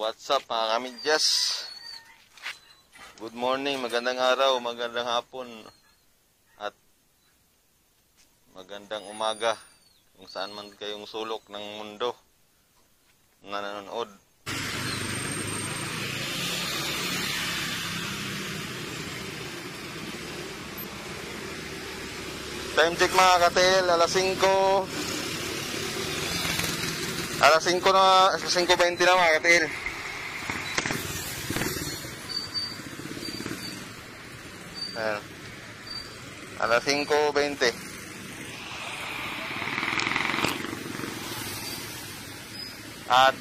What's up mga kamidyas? Good morning, magandang araw, magandang hapon at magandang umaga kung saan man kayong sulok ng mundo na nanonood. Time check mga katel, alas 5 Alas 5 na, alas 5.20 na mga katil. Ayan. Alas 5.20. At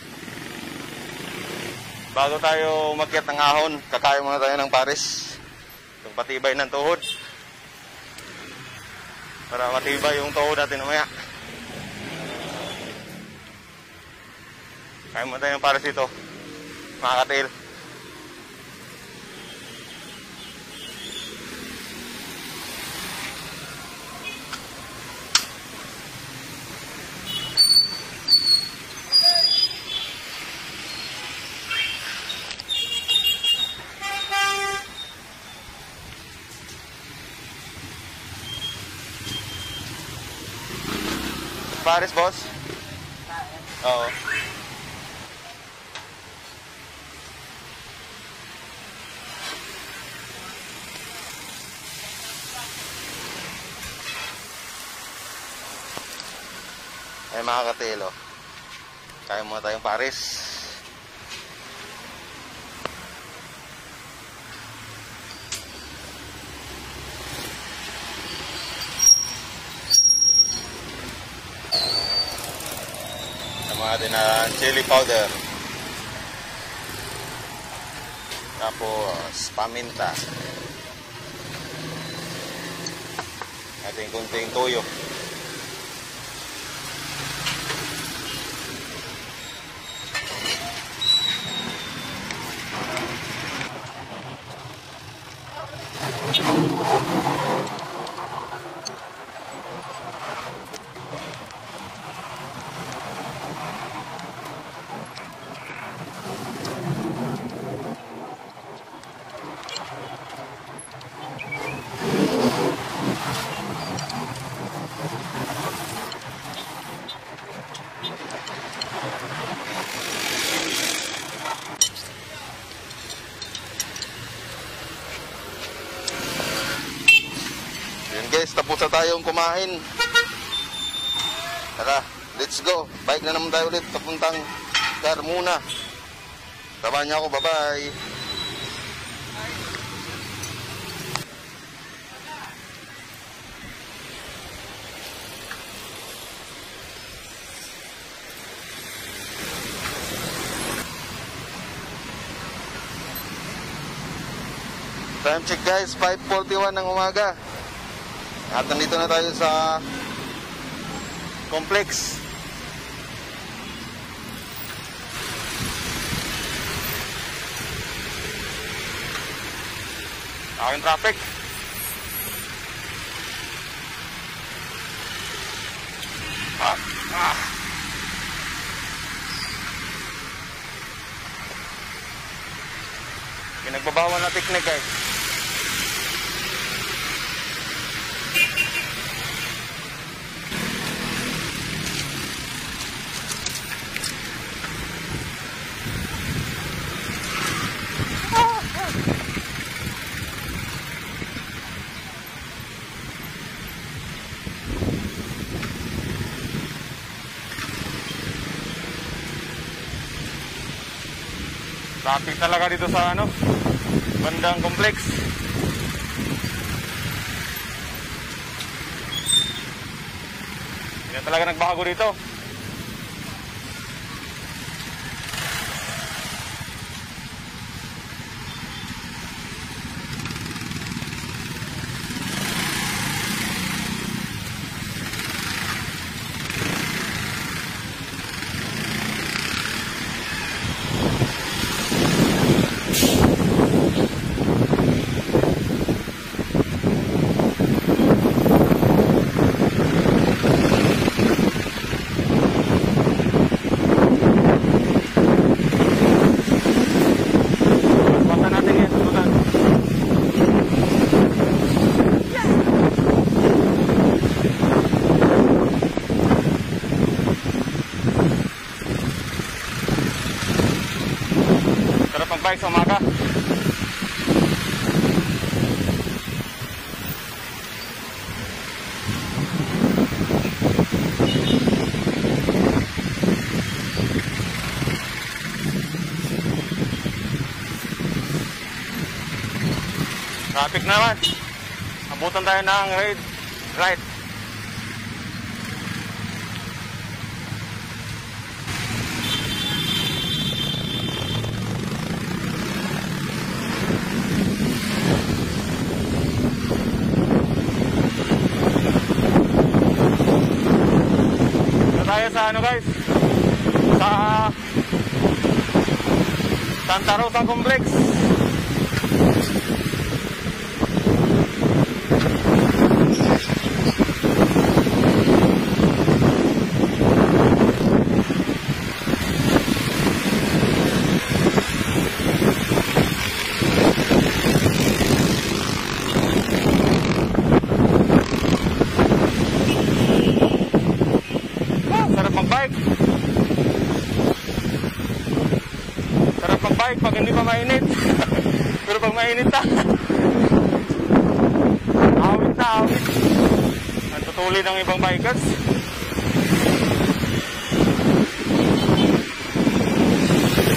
bago tayo umakyat ng ahon, kakain muna tayo ng pares. Yung patibay ng tuhod. Para matibay yung tuhod natin umaya. Kaya mo tayo ng pares dito. Mga katail. Katelo. Kaya muna tayong pares. Sama natin na chili powder. Tapos paminta. Ating kunting toyo. Yun guys, tapos na tayong kumain. Tara, let's go. Bike na naman tayo ulit papuntang Carmona. Tabahan niyo ako, bye-bye. Time check guys, 5.41 ng umaga. At nandito na tayo sa complex. Aking traffic. Ah, ah. Pinagbabawan na teknik guys. Traffic talaga dito sa ano, bandang complex. Na talaga nagbago dito. Bike sa umaga. Traffic na naman. Abutan tayo ng red right. Dito tayo sa ano guys? Sa Santa Rosa Complex. Ah, sarap mag-bike. Sarap mag-bike pag hindi pa mainit. Pero pag mainit na. awit na, awit. Ang tutuli ng ibang bikers.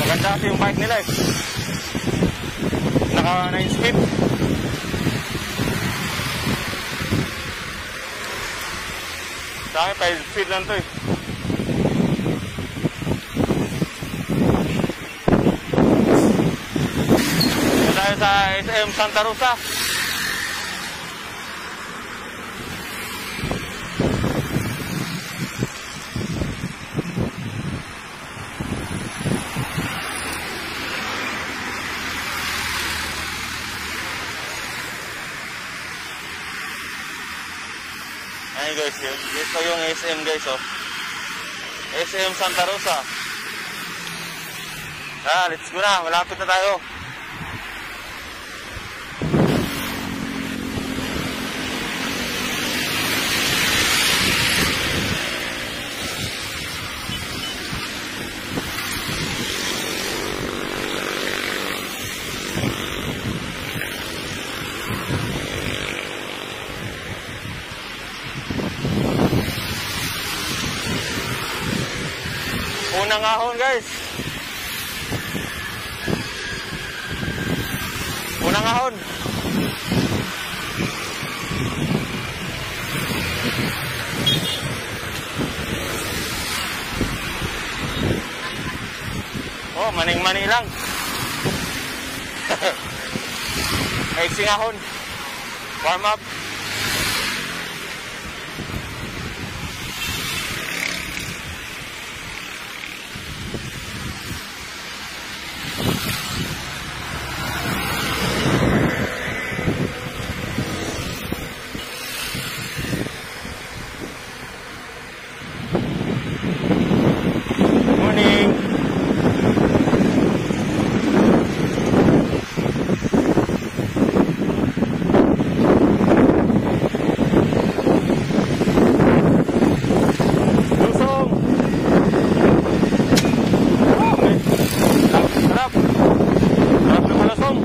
Maganda kasi yung bike nila eh. Naka 9 speed. Sa akin, 5 speed lang to eh. Sa SM Santa Rosa. Ayun guys, yun. Ito yung SM guys, oh. SM Santa Rosa. Ah, let's go na. Malapit na tayo. Unang ahon guys. Unang ahon. Oh, maning-mani lang. Maiksing ahon. Warm up. Morning. Lusong. Oh, may- Sarap, sarap. Sarap ng malasong.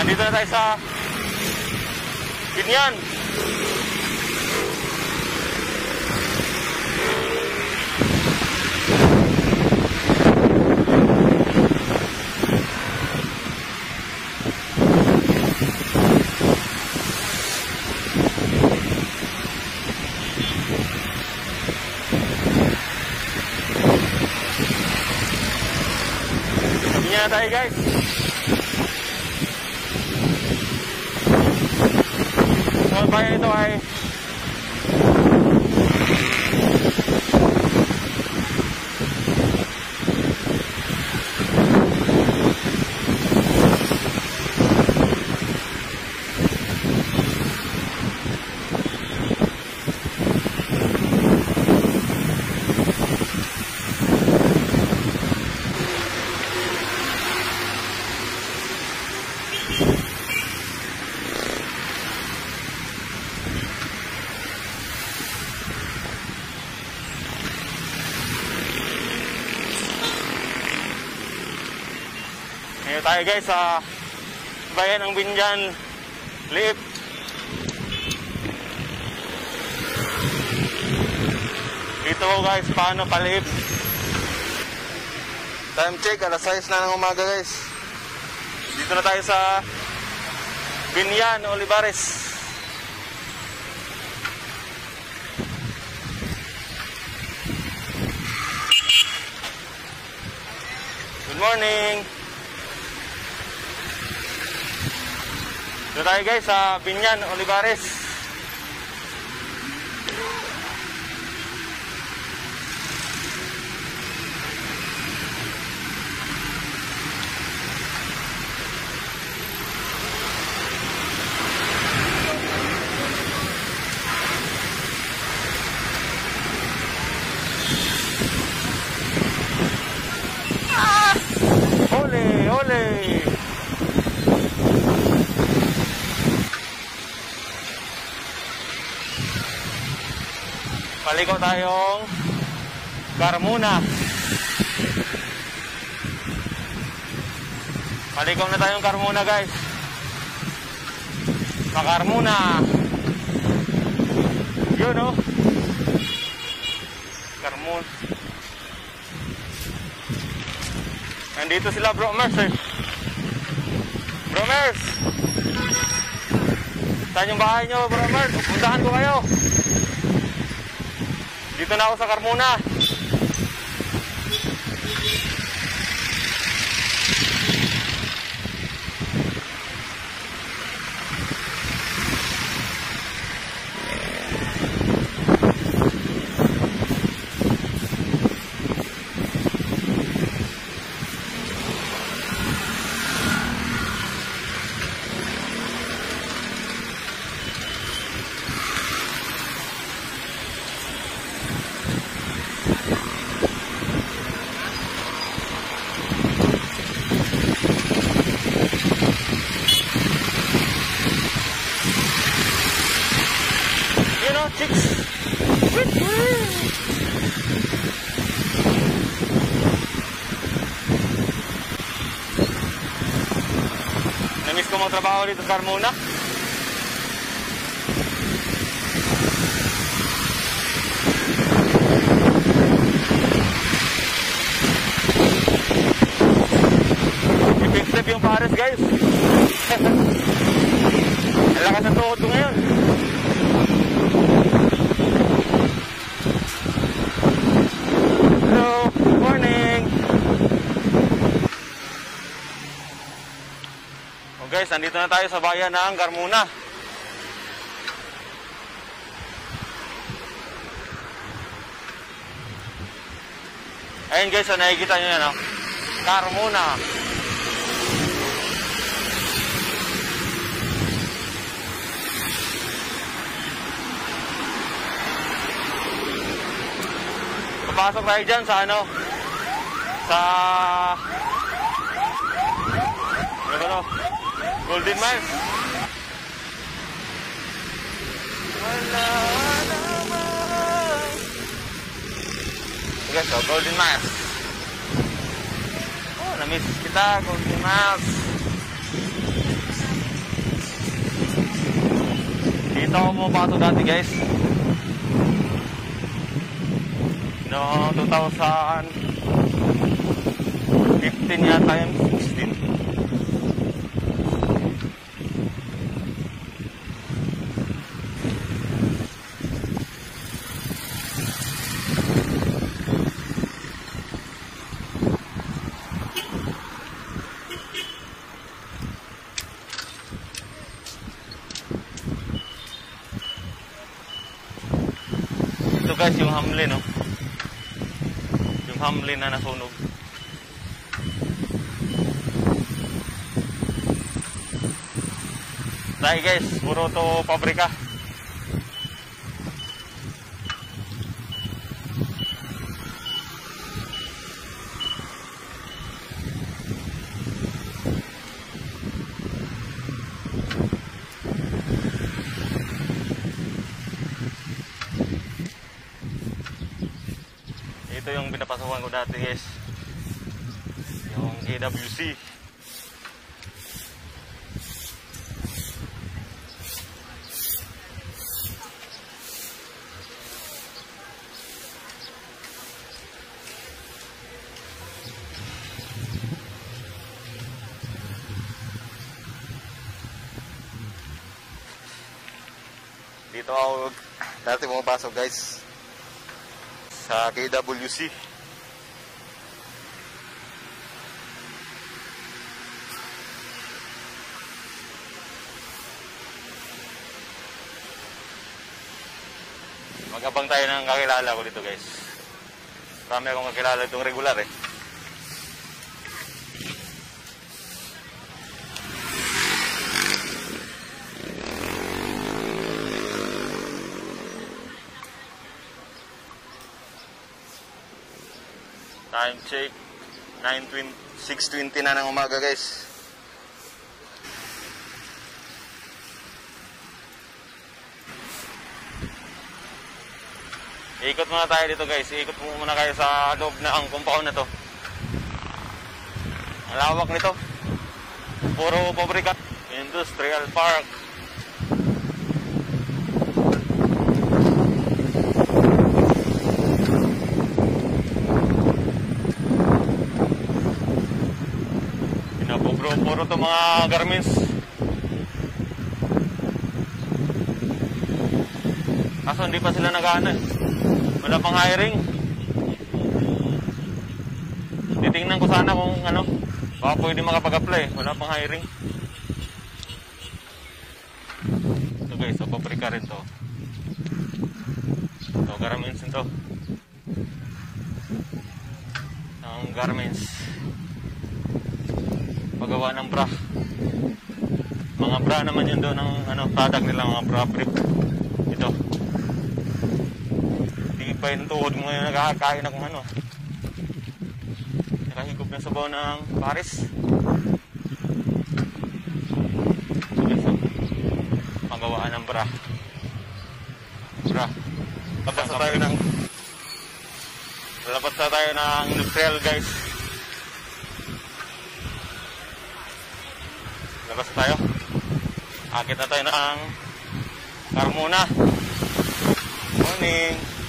Andito na tayo sa Binyan. Binyan tayo guys. So, bayan tayo guys sa bayan ng Binjan. Liip. Dito ko guys, paano paliip. Time check, alas 6 na ng umaga guys. Dito na tayo sa Binyan, Olivares. Good morning. Dito tayo guys sa Binyan, Olivares. Paliko tayong Carmona. Paliko na tayong Carmona, guys. Sa Carmona. Yun, oh. Carmona. Nandito sila, Bro Mers, eh. Bro Mers! Saan yung bahay nyo, Bro Mers? Puntahan ko kayo. Dito na ako sa Carmona. You know, chicks. Magtrabaho dito sa Carmona. Ipin step yung pares guys. Ang lakas ng tuhod ko ngayon. Hello, good morning. Oh guys, nandito na tayo sa bayan ng Carmona. Ayun guys, so nakikita nyo yan, oh. Carmona. Papasok tayo dyan sa ano? Sa... Ano ba to? Golden Mile. Wala naman. Okay, so Golden Mile. Oh, na-miss kita, Golden Miles. Dito ako pumapato dati, guys. No, 2015 yata yung 16. Yung hamlin, no? Yung hamlin na nasunog. Dahil guys, puro to pabrika. pinapasukan ko dati guys. Yung KWC dito ako dati pumapasok guys. Sa KWC Magabang tayo ng kakilala ko dito guys. Marami akong kakilala itong regular eh. Time check 9.20 6.20 na ng umaga guys. Ikot muna tayo dito guys. Ikot muna kayo sa loob na ang compound na to. Ang lawak nito. Puro pabrika. Industrial Park. Pinapubro, puro to mga garments. Kaso hindi pa sila eh. Wala pang hiring. Titingnan ko sana kung ano, baka pwede makapag-apply. Wala pang hiring. Ito guys, so paprika rin to. Ito, garments ito. Ang garments. Pagawa ng bra. Mga bra naman yun doon ang ano, product nila, mga bra prep. Ito pa yung tuhod mo ngayon nakakain akong ano. Nakahigop na sabaw ng Paris. Pagawaan ng bra. Bra. Labas na tayo ng Labas na tayo ng industrial guys. Labas tayo. Akit na tayo ng Carmona. Morning.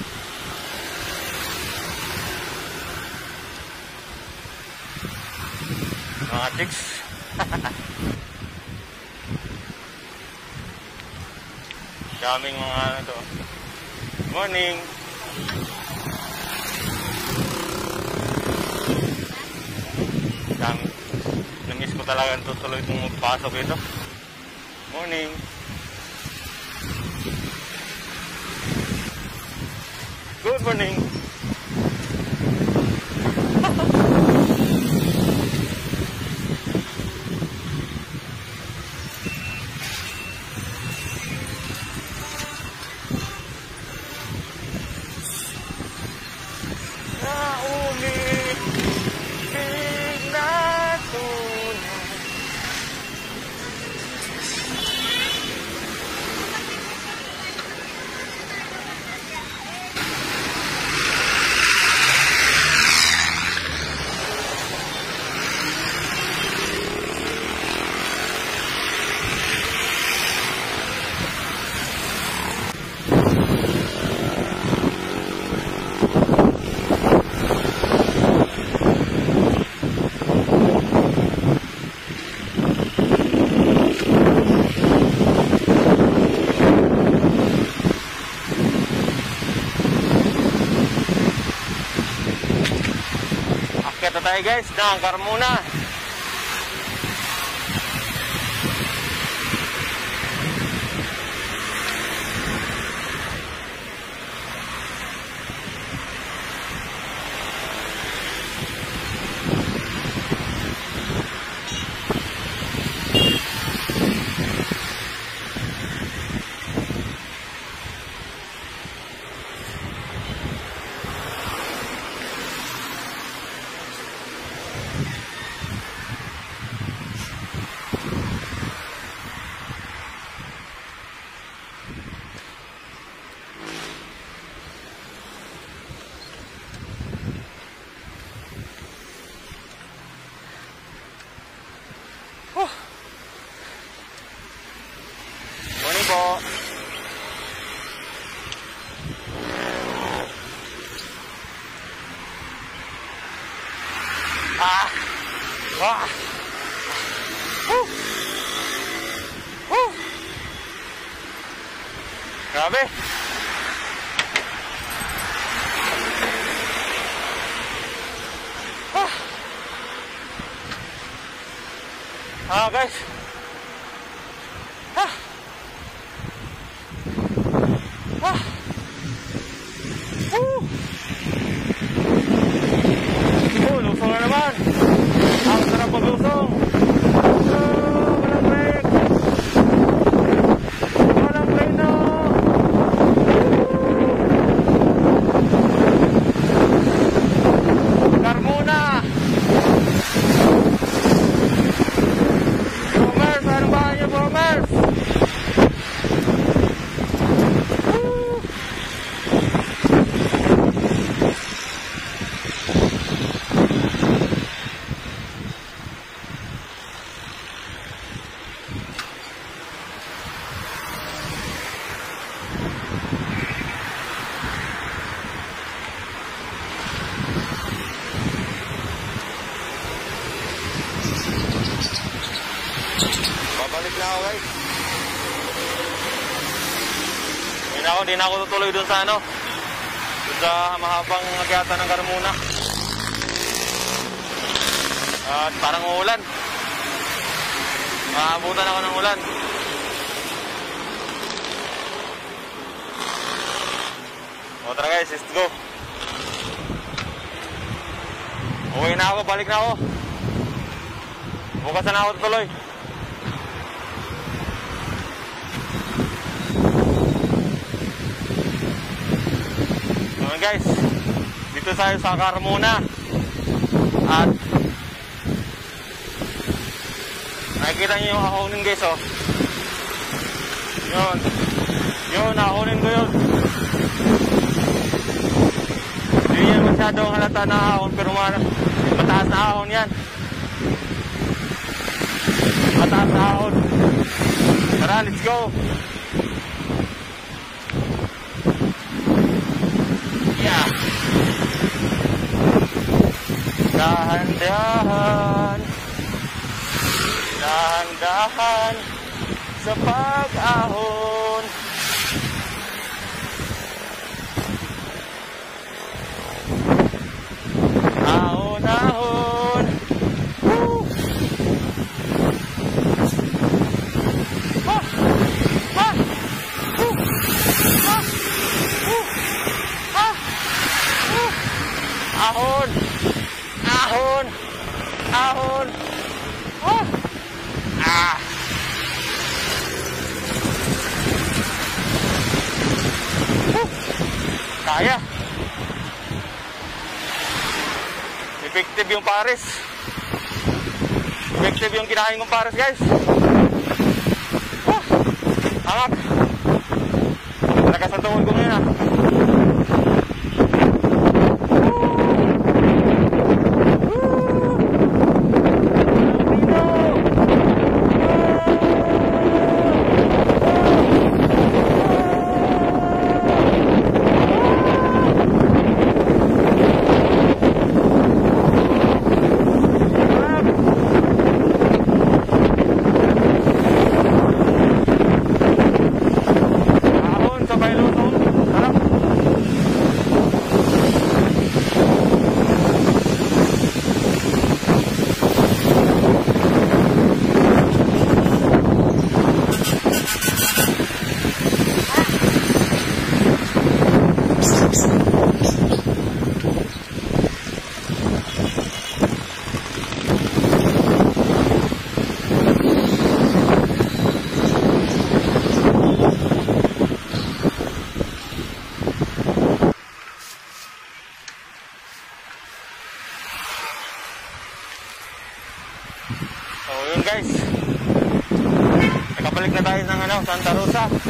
Mga chicks. Daming mga ano to. Morning. Dami. Namiss ko talaga tutuloy itong magpasok ito. Morning. Good morning. Akyat na tayo guys ng Carmona. Tutuloy dun sa ano. Dun sa mahabang akyatan ng Carmona. At parang uulan. Maabutan ako ng ulan. O tara guys, let's go. Uwi na ako, balik na ako. Bukas na ako tutuloy. Guys, dito tayo sa Carmona. At nakikita niyo yung ahonin guys oh. Yun. Yun, ahonin ko yun. Hindi yan masyadong halata na ahon pero ma- mataas na ahon yan. Mataas na ahon. Tara, let's go. Dahan-dahan Dahan-dahan Sa pag-ahon Ahon-ahon! Ah! Ah! Woo! Ah! Woo! Ah! Ahon! Ah! Ah! Woo! Kaya! Effective yung pares. Effective yung kinain kong pares, guys. Ah! Angat! Nakasantungan ko ngayon, ah. Santa Rosa.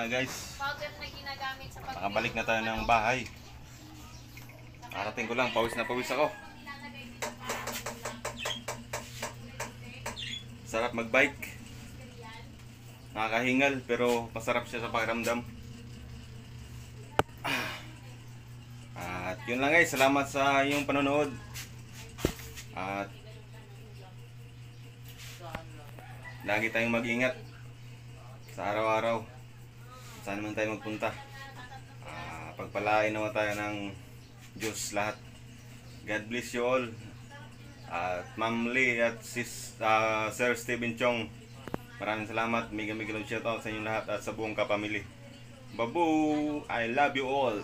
Na guys. powder na ginagamit sa pag Nakabalik na tayo ng bahay. Karating ko lang, pawis na pawis ako. Sarap magbike. Nakakahingal pero masarap siya sa pakiramdam. At yun lang guys, salamat sa iyong panonood. At lagi tayong mag-ingat sa araw-araw. Saan man tayo magpunta. Ah, pagpalain naman tayo ng Diyos lahat. God bless you all. At Ma'am Lee at sis, ah, Sir Steven Chong. Maraming salamat. Mega mega love shoutout sa inyong lahat at sa buong kapamilya. Babu! I love you all.